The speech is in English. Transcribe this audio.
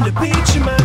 on the beach, man.